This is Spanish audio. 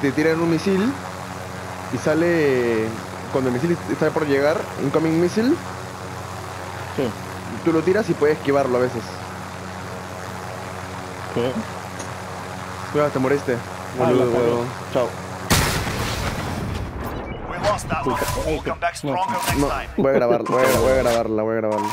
Te tiran un misil y sale. Cuando el misil está por llegar, incoming missile, Sí. tú lo tiras y puedes esquivarlo a veces. ¿Qué? Cuidado, te moriste. Ah, Boludo, Chao. No, voy a grabarla, voy a grabarla, voy a grabarla.